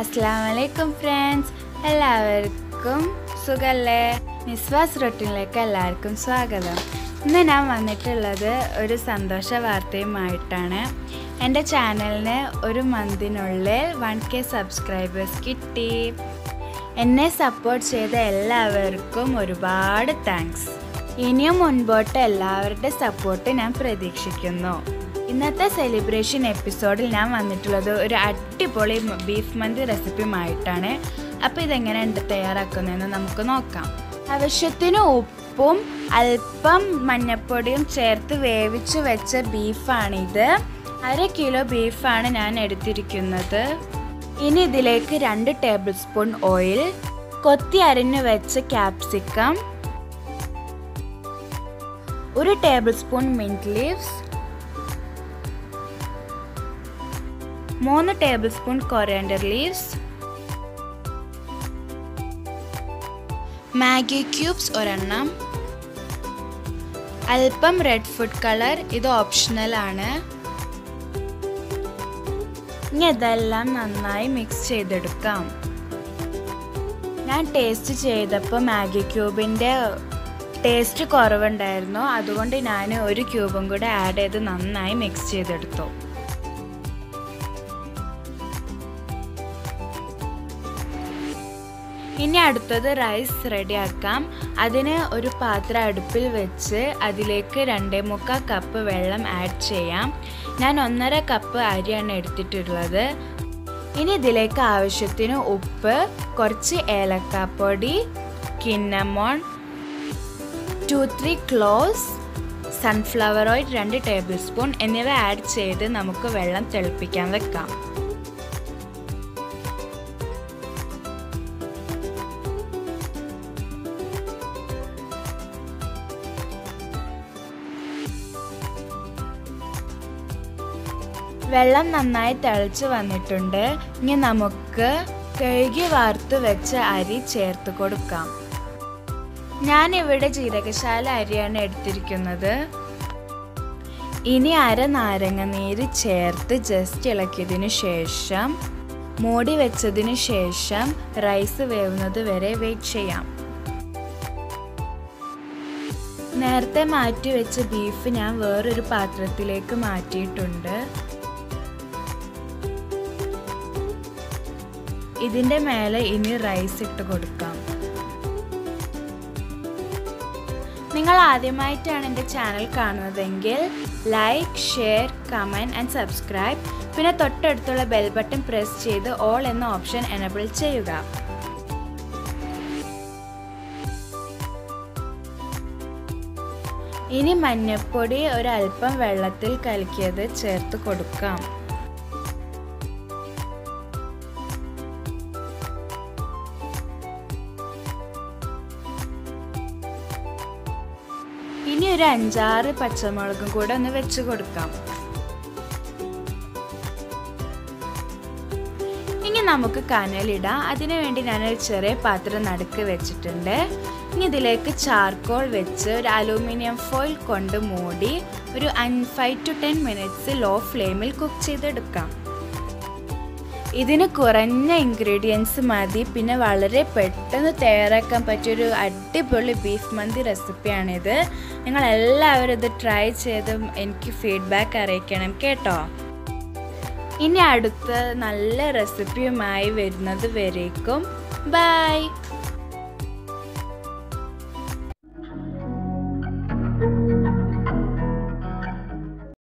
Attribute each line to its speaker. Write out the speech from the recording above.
Speaker 1: അസ്സാം വലൈക്കും ഫ്രണ്ട്സ്. എല്ലാവർക്കും സുഖല്ലേ? നിസ്വാസ് റൊട്ടീനിലേക്ക് എല്ലാവർക്കും സ്വാഗതം. ഇന്ന് ഞാൻ വന്നിട്ടുള്ളത് ഒരു സന്തോഷ വാർത്തയുമായിട്ടാണ്. എന്റെ ചാനലിന് ഒരു മന്തിനുള്ളിൽ വൺ കെ സബ്സ്ക്രൈബേഴ്സ് കിട്ടി. എന്നെ സപ്പോർട്ട് ചെയ്ത എല്ലാവർക്കും ഒരുപാട് താങ്ക്സ്. ഇനിയും മുൻപോട്ട് എല്ലാവരുടെ സപ്പോർട്ട് ഞാൻ പ്രതീക്ഷിക്കുന്നു. ഇന്നത്തെ സെലിബ്രേഷൻ എപ്പിസോഡിൽ ഞാൻ വന്നിട്ടുള്ളത് ഒരു അടിപൊളി ബീഫ് മന്തി റെസിപ്പിയുമായിട്ടാണ് അപ്പോൾ ഇതെങ്ങനെയുണ്ട് തയ്യാറാക്കുന്നതെന്ന് നമുക്ക് നോക്കാം. ആവശ്യത്തിന് ഉപ്പും അല്പം മഞ്ഞപ്പൊടിയും ചേർത്ത് വേവിച്ച് വെച്ച ബീഫാണിത് അര കിലോ ബീഫാണ് ഞാൻ എടുത്തിരിക്കുന്നത്. ഇനി ഇതിലേക്ക് രണ്ട് ടേബിൾ സ്പൂൺ ഓയിൽ കൊത്തി അരിഞ്ഞു വെച്ച ക്യാപ്സിക്കം ഒരു ടേബിൾ സ്പൂൺ മിന്റ് ലീവ്സ് മൂന്ന് tablespoon coriander leaves Maggi cubes ഒരെണ്ണം അല്പം റെഡ് ഫുഡ് കളർ ഇത് ഓപ്ഷണൽ ആണ്. ഇനി ഇതെല്ലാം നന്നായി മിക്സ് ചെയ്തെടുക്കാം. ഞാൻ ടേസ്റ്റ് ചെയ്തപ്പോൾ മാഗി ക്യൂബിന്റെ ടേസ്റ്റ് കുറവുണ്ടായിരുന്നു. അതുകൊണ്ട് ഞാൻ ഒരു ക്യൂബും കൂടെ ആഡ് ചെയ്ത് നന്നായി മിക്സ് ചെയ്തെടുത്തു. ഇനി അടുത്തത് റൈസ് റെഡിയാക്കാം. അതിന് ഒരു പാത്രം അടുപ്പിൽ വെച്ച് അതിലേക്ക് രണ്ടേ മുക്കാൽ കപ്പ് വെള്ളം ആഡ് ചെയ്യാം. ഞാൻ ഒന്നര കപ്പ് അരിയാണ് എടുത്തിട്ടുള്ളത്. ഇനി ഇതിലേക്ക് ആവശ്യത്തിന് ഉപ്പ് കുറച്ച് ഏലക്കാപ്പൊടി cinnamon two three cloves sunflower oil രണ്ട് ടേബിൾ സ്പൂൺ എന്നിവ ആഡ് ചെയ്ത് നമുക്ക് വെള്ളം തിളപ്പിക്കാൻ വെക്കാം. വെള്ളം നന്നായി തിളച്ച് വന്നിട്ടുണ്ട്. ഇനി നമുക്ക് കഴുകി വാർത്ത് വെച്ച അരി ചേർത്ത് കൊടുക്കാം. ഞാൻ ഇവിടെ ജീരകശാല അരിയാണ് എടുത്തിരിക്കുന്നത്. ഇനി അര നാരങ്ങ നീര് ചേർത്ത് ജസ്റ്റ് ഇളക്കിയതിന് ശേഷം മൂടി വെച്ചതിന് ശേഷം റൈസ് വേവുന്നത് വരെ വെയിറ്റ് ചെയ്യാം. നേരത്തെ മാറ്റി വെച്ച ബീഫ് ഞാൻ വേറൊരു പാത്രത്തിലേക്ക് മാറ്റിയിട്ടുണ്ട്. ഇതിന്റെ മേലെ ഇനി റൈസ് ഇട്ട് കൊടുക്കാം. നിങ്ങൾ ആദ്യമായിട്ടാണ് എന്റെ ചാനൽ കാണുന്നതെങ്കിൽ like share comment and subscribe പിന്നെ തൊട്ടടുത്തുള്ള ബെൽ ബട്ടൺ പ്രസ് ചെയ്ത് ഓൾ എന്ന ഓപ്ഷൻ എനബിൾ ചെയ്യുക. ഇനി മഞ്ഞൾപ്പൊടി ഒരല്പം വെള്ളത്തിൽ കലക്കിയത് ചേർത്ത് കൊടുക്കാം. ഒരു അഞ്ചാറ് പച്ചമുളകും കൂടെ ഒന്ന് വെച്ച് കൊടുക്കാം. ഇനി നമുക്ക് കനലിടാം. അതിനുവേണ്ടി ഞാനൊരു ചെറിയ പാത്രം നടുക്ക് വെച്ചിട്ടുണ്ട്. ഇനി ഇതിലേക്ക് ചാർക്കോൾ വെച്ച് ഒരു അലൂമിനിയം ഫോയിൽ കൊണ്ട് മൂടി ഒരു five to ten minutes low ഫ്ലെയിമിൽ കുക്ക് ചെയ്തെടുക്കാം. ഇതിന് കുറഞ്ഞ ഇൻഗ്രീഡിയൻസ് മതി. പിന്നെ വളരെ പെട്ടെന്ന് തയ്യാറാക്കാൻ പറ്റിയൊരു അടിപൊളി ബീഫ് മന്തി റെസിപ്പിയാണിത് നിങ്ങൾ എല്ലാവരും ഇത് ട്രൈ ചെയ്ത് എനിക്ക് ഫീഡ്ബാക്ക് അറിയിക്കണം കേട്ടോ. ഇനി അടുത്ത നല്ല റെസിപ്പിയുമായി വരുന്നത് വരേക്കും. ബൈ